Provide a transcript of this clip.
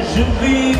je vis.